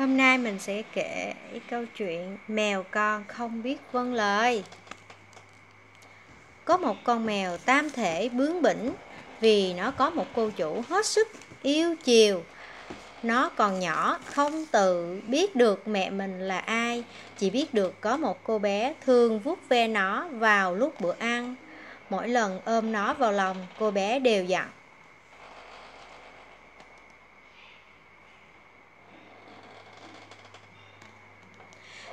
Hôm nay mình sẽ kể câu chuyện mèo con không biết vâng lời. Có một con mèo tam thể bướng bỉnh vì nó có một cô chủ hết sức yêu chiều. Nó còn nhỏ, không tự biết được mẹ mình là ai, chỉ biết được có một cô bé thường vuốt ve nó vào lúc bữa ăn. Mỗi lần ôm nó vào lòng, cô bé đều dặn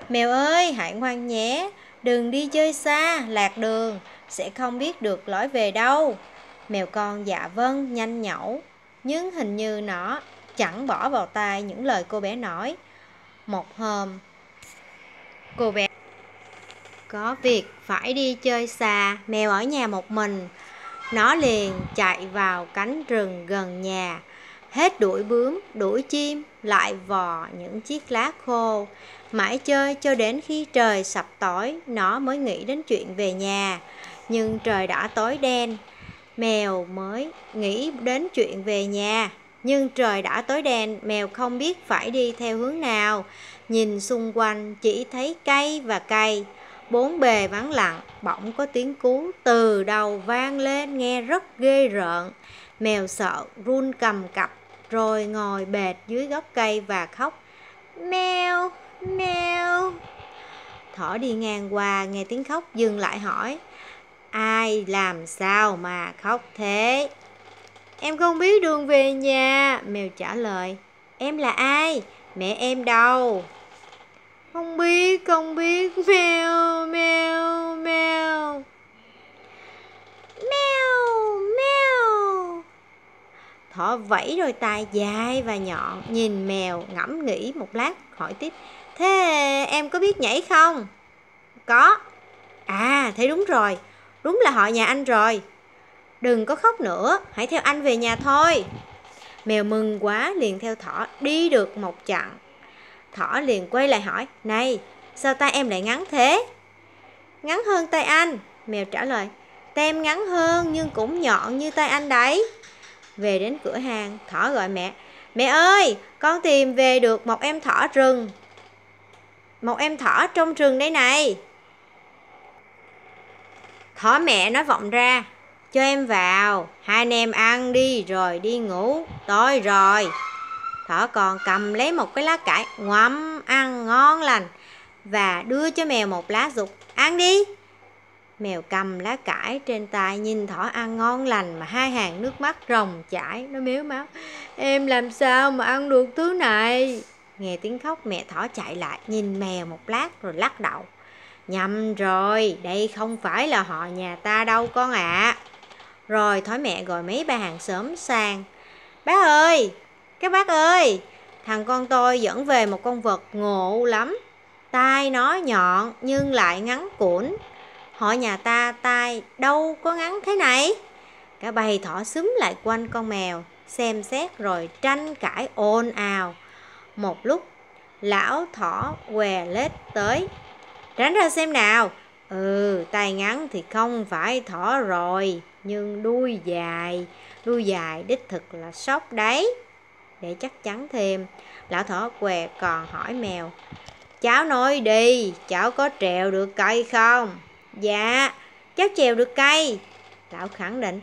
Mèo ơi, hãy ngoan nhé, đừng đi chơi xa, lạc đường, sẽ không biết được lối về đâu. Mèo con dạ vâng, nhanh nhẩu, nhưng hình như nó chẳng bỏ vào tai những lời cô bé nói. Một hôm, cô bé có việc phải đi chơi xa, mèo ở nhà một mình. Nó liền chạy vào cánh rừng gần nhà, hết đuổi bướm, đuổi chim, lại vò những chiếc lá khô. Mãi chơi cho đến khi trời sập tối, nó mới nghĩ đến chuyện về nhà. Nhưng trời đã tối đen, mèo mới nghĩ đến chuyện về nhà. Nhưng trời đã tối đen, mèo không biết phải đi theo hướng nào. Nhìn xung quanh chỉ thấy cây và cây. Bốn bề vắng lặng, bỗng có tiếng cú từ đầu vang lên nghe rất ghê rợn. Mèo sợ run cầm cập rồi ngồi bệt dưới gốc cây và khóc. Mèo, mèo. Thỏ đi ngang qua nghe tiếng khóc dừng lại hỏi. Ai làm sao mà khóc thế? Em không biết đường về nhà. Mèo trả lời. Em là ai? Mẹ em đâu? Không biết, không biết. Mèo, mèo. Mèo, mèo. Thỏ vẫy đôi tai dài và nhọn, nhìn mèo ngẫm nghĩ một lát, hỏi tiếp. Thế em có biết nhảy không? Có. À, thế đúng rồi. Đúng là họ nhà anh rồi. Đừng có khóc nữa, hãy theo anh về nhà thôi. Mèo mừng quá liền theo thỏ đi được một chặng. Thỏ liền quay lại hỏi, này, sao tay em lại ngắn thế? Ngắn hơn tay anh, mèo trả lời. Tay em ngắn hơn nhưng cũng nhọn như tay anh đấy. Về đến cửa hàng, thỏ gọi mẹ. Mẹ ơi, con tìm về được một em thỏ rừng. Một em thỏ trong rừng đây này. Thỏ mẹ nói vọng ra. Cho em vào, hai anh em ăn đi rồi đi ngủ, tối rồi. Thỏ còn cầm lấy một cái lá cải ngoắm ăn ngon lành và đưa cho mèo một lá dục ăn đi. Mèo cầm lá cải trên tay nhìn thỏ ăn ngon lành mà hai hàng nước mắt ròng chảy nó miếu máu. Em làm sao mà ăn được thứ này? Nghe tiếng khóc mẹ thỏ chạy lại nhìn mèo một lát rồi lắc đầu. Nhầm rồi, đây không phải là họ nhà ta đâu con ạ. À. Rồi thói mẹ gọi mấy bà hàng xóm sang. Bác ơi, các bác ơi, thằng con tôi dẫn về một con vật ngộ lắm. Tai nó nhọn nhưng lại ngắn cuộn. Họ nhà ta tai đâu có ngắn thế này. Cả bầy thỏ xúm lại quanh con mèo, xem xét rồi tranh cãi ồn ào. Một lúc, lão thỏ què lết tới. Tránh ra xem nào. Ừ, tay ngắn thì không phải thỏ rồi, nhưng đuôi dài, đuôi dài đích thực là sóc đấy. Để chắc chắn thêm, lão thỏ què còn hỏi mèo. Cháu nói đi, cháu có trèo được cây không? Dạ, cháu trèo được cây. Lão khẳng định,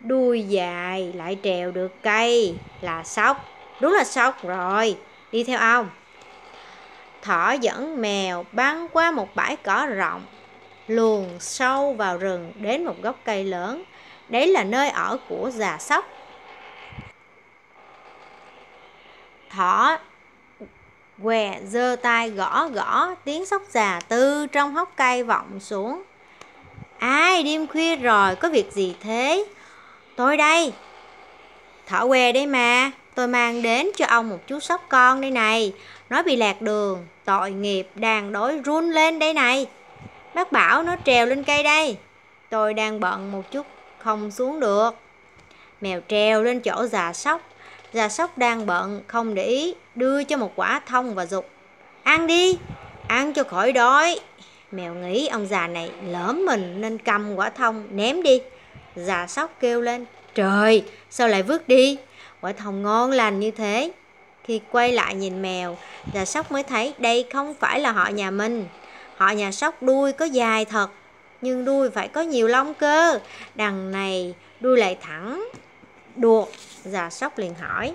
đuôi dài lại trèo được cây là sóc. Đúng là sóc rồi, đi theo ông. Thỏ dẫn mèo băng qua một bãi cỏ rộng, luồn sâu vào rừng đến một gốc cây lớn. Đấy là nơi ở của già sóc. Thỏ què, giơ tay gõ gõ, tiếng sóc già từ trong hốc cây vọng xuống. Ai, đêm khuya rồi, có việc gì thế? Tôi đây. Thỏ què đây mà, tôi mang đến cho ông một chú sóc con đây này. Nó bị lạc đường, tội nghiệp, đang đối run lên đây này. Bác bảo nó trèo lên cây đây. Tôi đang bận một chút, không xuống được. Mèo trèo lên chỗ già sóc già sóc đang bận không để ý đưa cho một quả thông và dục ăn đi ăn cho khỏi đói mèo nghĩ ông già này lỡ mình nên cầm quả thông ném đi già sóc kêu lên trời sao lại vứt đi quả thông ngon lành như thế Khi quay lại nhìn mèo, già sóc mới thấy đây không phải là họ nhà mình. Họ nhà sóc đuôi có dài thật, nhưng đuôi phải có nhiều lông cơ. Đằng này đuôi lại thẳng được già sóc liền hỏi.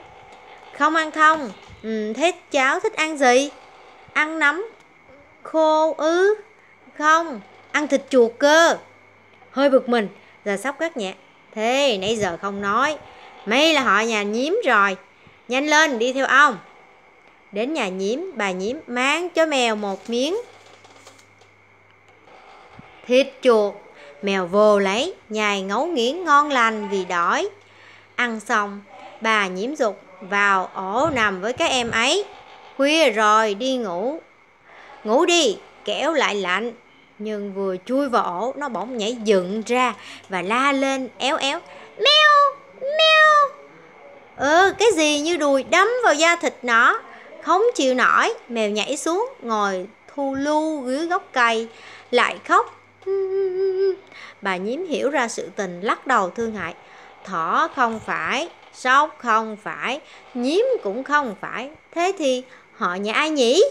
Không ăn không, ừ, thế cháu thích ăn gì? Ăn nấm khô ư? Không, ăn thịt chuột cơ. Hơi bực mình, già sóc gắt nhẹ. Thế nãy giờ không nói, Mấy là họ nhà nhím rồi Nhanh lên đi theo ông Đến nhà nhím bà nhím mang cho mèo một miếng Thịt chuột Mèo vô lấy Nhài ngấu nghiến ngon lành vì đói Ăn xong, Bà nhiễm dục vào ổ nằm với các em ấy. Khuya rồi đi ngủ. Ngủ đi, Kẻo lại lạnh. Nhưng vừa chui vào ổ, Nó bỗng nhảy dựng ra Và la lên, éo éo, Mèo Mèo. Ừ cái gì như đùi đấm vào da thịt nó? Không chịu nổi. Mèo nhảy xuống, ngồi thu lưu dưới gốc cây, Lại khóc. Bà nhím hiểu ra sự tình, lắc đầu thương hại. Thỏ không phải, Sóc không phải, Nhím cũng không phải Thế thì họ nhà ai nhỉ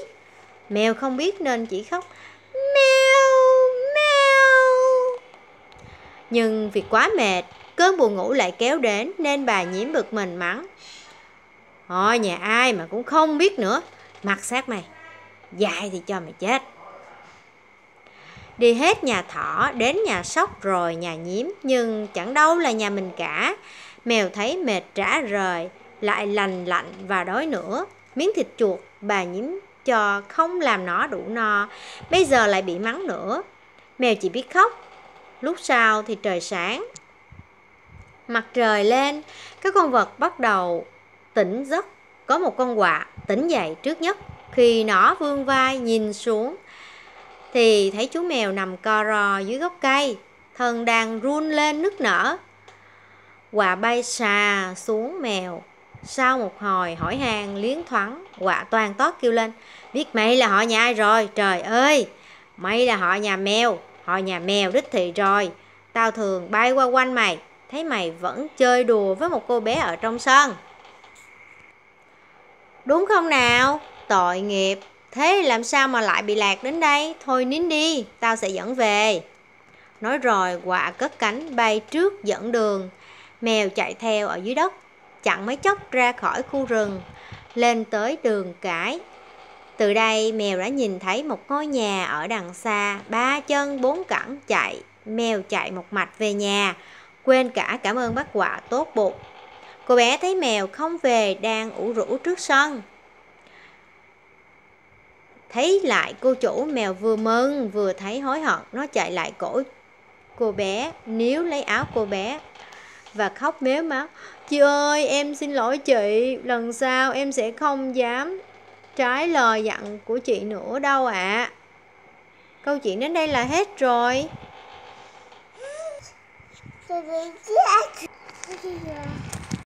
Mèo không biết nên chỉ khóc, Mèo Mèo Nhưng vì quá mệt Cơn buồn ngủ lại kéo đến nên bà nhiễm bực mình mắng. Thôi nhà ai mà cũng không biết nữa. Mặt sát mày. dài thì cho mày chết. Đi hết nhà thỏ đến nhà sóc rồi nhà nhím nhưng chẳng đâu là nhà mình cả. Mèo thấy mệt rã rời, lại lành lạnh và đói nữa. Miếng thịt chuột bà nhím cho không làm nó đủ no, bây giờ lại bị mắng nữa. Mèo chỉ biết khóc. Lúc sau thì trời sáng, Mặt trời lên, các con vật bắt đầu tỉnh giấc. Có một con quạ tỉnh dậy trước nhất. Khi nó vươn vai nhìn xuống thì thấy chú mèo nằm co ro dưới gốc cây, thân đang run lên nức nở. quả bay xà xuống mèo. Sau một hồi hỏi hàng liến thoáng, quả toàn tót kêu lên. Biết mày là họ nhà ai rồi, trời ơi! Mày là họ nhà mèo, họ nhà mèo đích thị rồi. Tao thường bay qua quanh mày, thấy mày vẫn chơi đùa với một cô bé ở trong sân. Đúng không nào? Tội nghiệp. Thế làm sao mà lại bị lạc đến đây? Thôi nín đi, tao sẽ dẫn về. Nói rồi quạ cất cánh bay trước dẫn đường. Mèo chạy theo ở dưới đất, chặn mấy chốc ra khỏi khu rừng, lên tới đường cải. Từ đây mèo đã nhìn thấy một ngôi nhà ở đằng xa, ba chân bốn cẳng chạy. Mèo chạy một mạch về nhà, quên cả cảm ơn bác quạ tốt bụng. Cô bé thấy mèo không về đang ủ rũ trước sân thấy lại cô chủ mèo vừa mừng, vừa thấy hối hận, nó chạy lại cổ cô bé, níu lấy áo cô bé và khóc méo máu chị ơi, em xin lỗi chị, lần sau em sẽ không dám trái lời dặn của chị nữa đâu ạ. À. câu chuyện đến đây là hết rồi.